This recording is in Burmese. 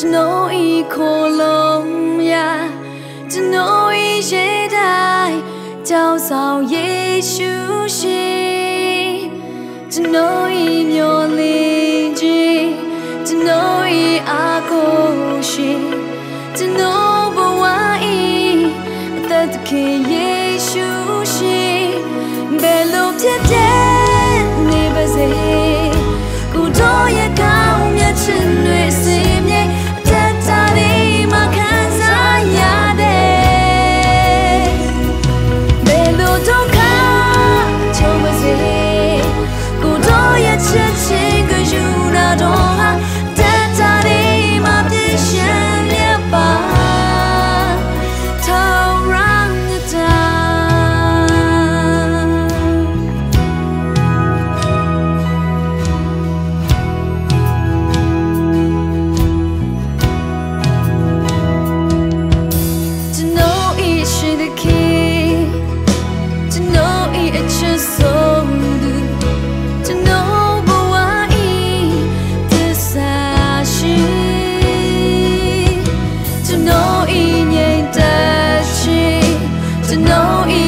ကျွန်တော်ဤခိုလုံးရကျွန်တော်ဤရေတိုင်းကြောက်ဆောင်ယေရှုရှင်ကျွန်တော်ဤမျောလင်းခြင်းကျွန်တော်ဤအားကိုရှင်ကျွန်တော်ဘဝဤအသက်ခင်ယေရှုရှင်ဘယ်လိုဖြစ်ဖြစ် to know